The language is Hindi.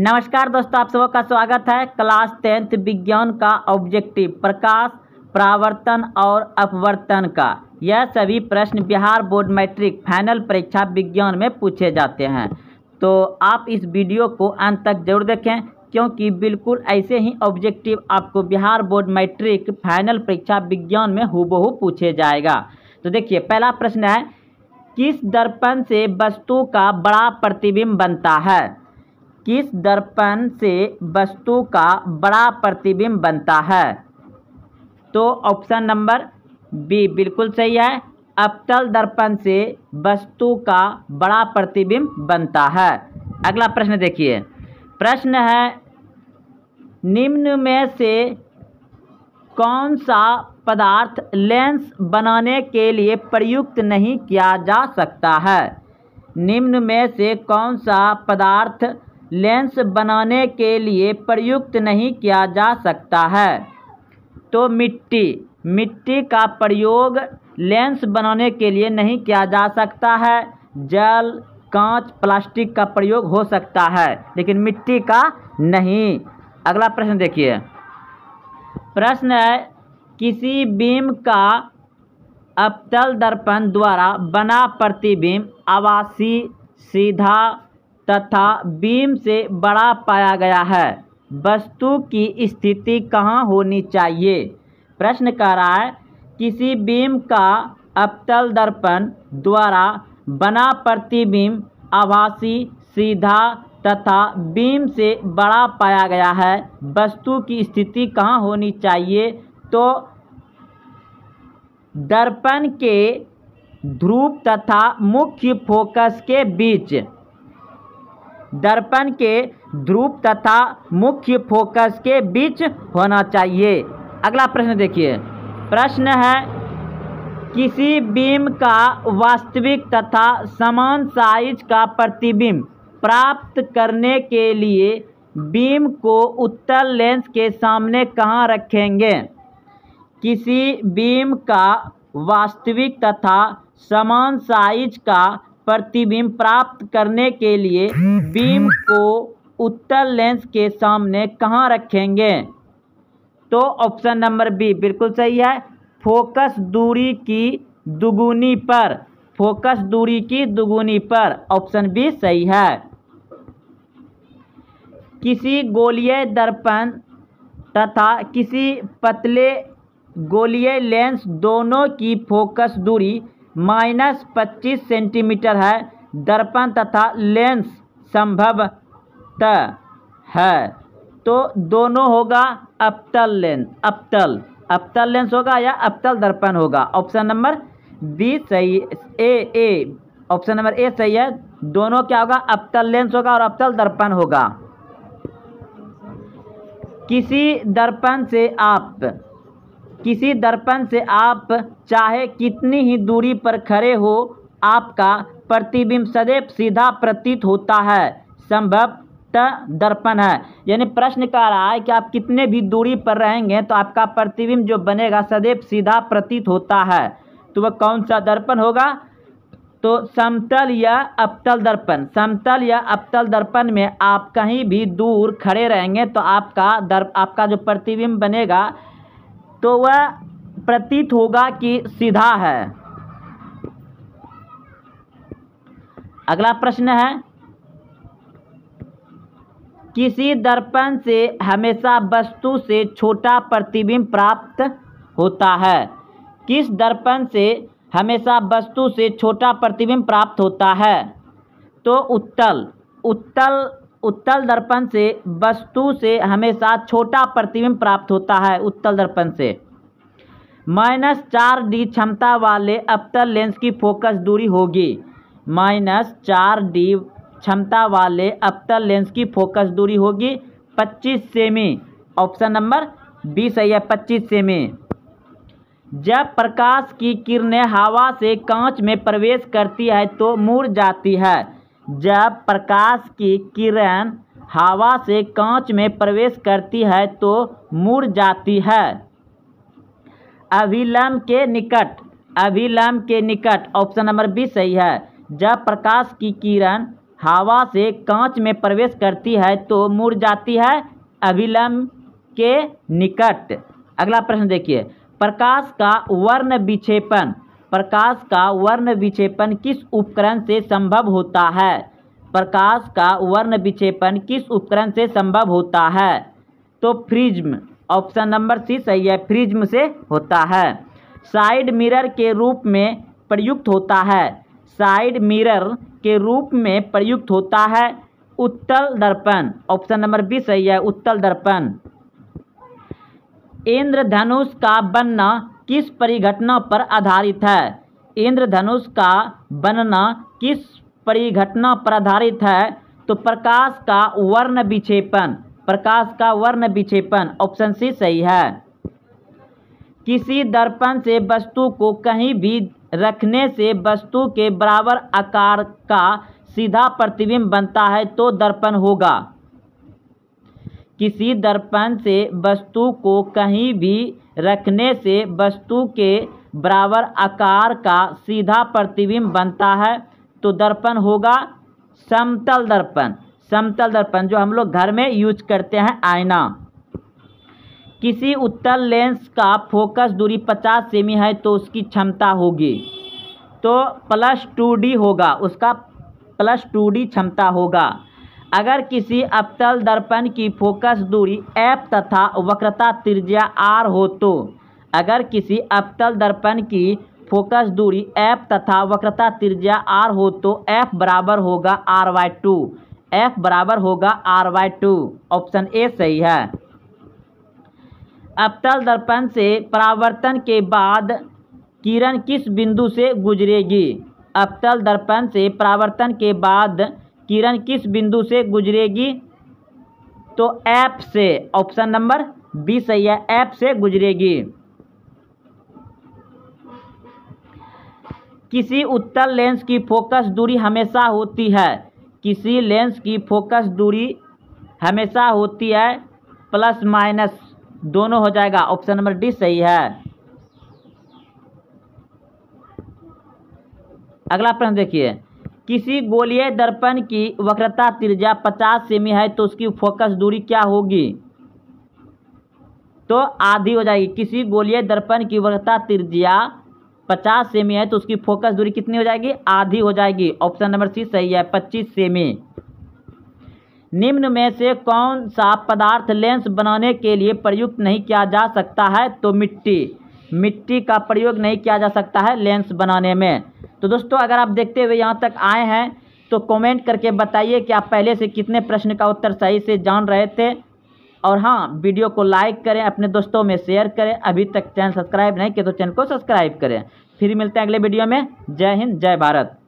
नमस्कार दोस्तों, आप सबका स्वागत है क्लास टेंथ विज्ञान का ऑब्जेक्टिव प्रकाश, प्रावर्तन और अपवर्तन का। यह सभी प्रश्न बिहार बोर्ड मैट्रिक फाइनल परीक्षा विज्ञान में पूछे जाते हैं। तो आप इस वीडियो को अंत तक ज़रूर देखें, क्योंकि बिल्कुल ऐसे ही ऑब्जेक्टिव आपको बिहार बोर्ड मैट्रिक फाइनल परीक्षा विज्ञान में हूबहू पूछे जाएगा। तो देखिए, पहला प्रश्न है, किस दर्पण से वस्तु का बड़ा प्रतिबिंब बनता है? किस दर्पण से वस्तु का बड़ा प्रतिबिंब बनता है? तो ऑप्शन नंबर बी बिल्कुल सही है। अवतल दर्पण से वस्तु का बड़ा प्रतिबिंब बनता है। अगला प्रश्न देखिए। प्रश्न है, निम्न में से कौन सा पदार्थ लेंस बनाने के लिए प्रयुक्त नहीं किया जा सकता है? निम्न में से कौन सा पदार्थ लेंस बनाने के लिए प्रयुक्त नहीं किया जा सकता है। तो मिट्टी मिट्टी का प्रयोग लेंस बनाने के लिए नहीं किया जा सकता है। जल, कांच, प्लास्टिक का प्रयोग हो सकता है, लेकिन मिट्टी का नहीं। अगला प्रश्न देखिए। प्रश्न है, किसी बीम का अपतल दर्पण द्वारा बना प्रतिबिंब आवासी सीधा तथा बीम से बड़ा पाया गया है। वस्तु की स्थिति कहाँ होनी चाहिए? प्रश्न कह रहा है किसी बीम का अपतल दर्पण द्वारा बना प्रतिबिंब आभासी, सीधा तथा बीम से बड़ा पाया गया है। वस्तु की स्थिति कहाँ होनी चाहिए? तो दर्पण के ध्रुव तथा मुख्य फोकस के बीच। दर्पण के ध्रुव तथा मुख्य फोकस के बीच होना चाहिए। अगला प्रश्न देखिए। प्रश्न है, किसी बीम का वास्तविक तथा समान साइज़ का प्रतिबिंब प्राप्त करने के लिए बीम को उत्तल लेंस के सामने कहाँ रखेंगे? किसी बीम का वास्तविक तथा समान साइज़ का प्रतिबिंब प्राप्त करने के लिए बीम को उत्तल लेंस के सामने कहाँ रखेंगे? तो ऑप्शन नंबर बी, बिल्कुल सही है। फोकस दूरी की दुगुनी पर, फोकस दूरी की दुगुनी पर, ऑप्शन बी सही है। किसी गोलीय दर्पण तथा किसी पतले गोलीय लेंस दोनों की फोकस दूरी माइनस पच्चीस सेंटीमीटर है। दर्पण तथा लेंस संभवतः है। तो दोनों होगा अपतल लेंस। अपतल अपतल लेंस होगा या अपतल दर्पण होगा? ऑप्शन नंबर बी सही, ए ए। ऑप्शन नंबर ए सही है। दोनों क्या होगा? अपतल लेंस होगा और अपतल दर्पण होगा। किसी दर्पण से आप किसी दर्पण से आप चाहे कितनी ही दूरी पर खड़े हो, आपका प्रतिबिंब सदैव सीधा प्रतीत होता है। संभवतः दर्पण है। यानी प्रश्न कह रहा है कि आप कितने भी दूरी पर रहेंगे तो आपका प्रतिबिंब जो बनेगा सदैव सीधा प्रतीत होता है। तो वह कौन सा दर्पण होगा? तो समतल या अपतल दर्पण। समतल या अपतल दर्पण में आप कहीं भी दूर खड़े रहेंगे तो आपका दर्प, आपका जो प्रतिबिंब बनेगा तो वह प्रतीत होगा कि सीधा है। अगला प्रश्न है, किसी दर्पण से हमेशा वस्तु से छोटा प्रतिबिंब प्राप्त होता है? किस दर्पण से हमेशा वस्तु से छोटा प्रतिबिंब प्राप्त होता है? तो उत्तल उत्तल उत्तल दर्पण से, वस्तु से हमेशा छोटा प्रतिबिंब प्राप्त होता है उत्तल दर्पण से। माइनस चार डी क्षमता वाले अवतल लेंस की फोकस दूरी होगी। माइनस चार डी क्षमता वाले अवतल लेंस की फोकस दूरी होगी 25 सेमी। ऑप्शन नंबर बी सही है 25 सेमी। जब प्रकाश की किरणें हवा से कांच में प्रवेश करती है तो मुड़ जाती है। जब प्रकाश की किरण हवा से कांच में प्रवेश करती है तो मुड़ जाती है। अभिलंब के निकट अभिलंब के निकट, ऑप्शन नंबर बी सही है। जब प्रकाश की किरण हवा से कांच में प्रवेश करती है तो मुड़ जाती है अभिलंब के निकट। अगला प्रश्न देखिए। प्रकाश का वर्ण विक्षेपण प्रकाश का वर्ण विक्षेपण किस उपकरण से संभव होता है? प्रकाश का वर्ण विक्षेपण किस उपकरण से संभव होता है? तो फ्रिज्म ऑप्शन नंबर सी सही है फ्रिज्म से होता है। साइड मिरर के रूप में प्रयुक्त होता है। साइड मिरर के रूप में प्रयुक्त होता है उत्तल दर्पण, ऑप्शन नंबर बी सही है, उत्तल दर्पण। इंद्रधनुष का बनना किस परिघटना पर आधारित है? इंद्रधनुष का बनना किस परिघटना पर आधारित है? तो प्रकाश का वर्ण विक्षेपण, प्रकाश का वर्ण विक्षेपण ऑप्शन सी सही है। किसी दर्पण से वस्तु को कहीं भी रखने से वस्तु के बराबर आकार का सीधा प्रतिबिंब बनता है तो दर्पण होगा। किसी दर्पण से वस्तु को कहीं भी रखने से वस्तु के बराबर आकार का सीधा प्रतिबिंब बनता है तो दर्पण होगा समतल दर्पण। समतल दर्पण जो हम लोग घर में यूज़ करते हैं, आईना। किसी उत्तल लेंस का फोकस दूरी 50 सेमी है तो उसकी क्षमता होगी। तो प्लस टू डी होगा, उसका प्लस टू डी क्षमता होगा। अगर किसी अवतल दर्पण की फोकस दूरी एफ़ तथा वक्रता त्रिज्या आर हो तो अगर किसी अवतल दर्पण की फोकस दूरी एफ़ तथा वक्रता त्रिज्या आर हो तो एफ़ बराबर होगा आर वाई टू। एफ़ बराबर होगा R Y two. Option A सही है। अवतल दर्पण से परावर्तन के बाद किरण किस बिंदु से गुजरेगी? अवतल दर्पण से परावर्तन के बाद किरण किस बिंदु से गुजरेगी? तो ऐप से ऑप्शन नंबर बी सही है एफ़ से गुजरेगी। किसी उत्तल लेंस की फोकस दूरी हमेशा होती है। किसी लेंस की फोकस दूरी हमेशा होती है प्लस माइनस दोनों हो जाएगा ऑप्शन नंबर डी सही है। अगला प्रश्न देखिए। किसी गोलीय दर्पण की वक्रता त्रिज्या 50 सेमी है तो उसकी फोकस दूरी क्या होगी? तो आधी हो जाएगी। किसी गोलीय दर्पण की वक्रता त्रिज्या पचास सेमी है तो उसकी फोकस दूरी कितनी हो जाएगी? आधी हो जाएगी। ऑप्शन नंबर सी सही है, पच्चीस सेमी। निम्न में से कौन सा पदार्थ लेंस बनाने के लिए प्रयुक्त नहीं किया जा सकता है? तो मिट्टी। मिट्टी का प्रयोग नहीं किया जा सकता है लेंस बनाने में। तो दोस्तों, अगर आप देखते हुए यहाँ तक आए हैं तो कमेंट करके बताइए कि आप पहले से कितने प्रश्न का उत्तर सही से जान रहे थे। और हाँ वीडियो को लाइक करें, अपने दोस्तों में शेयर करें। अभी तक चैनल सब्सक्राइब नहीं किया तो चैनल को सब्सक्राइब करें। फिर मिलते हैं अगले वीडियो में। जय हिंद, जय भारत।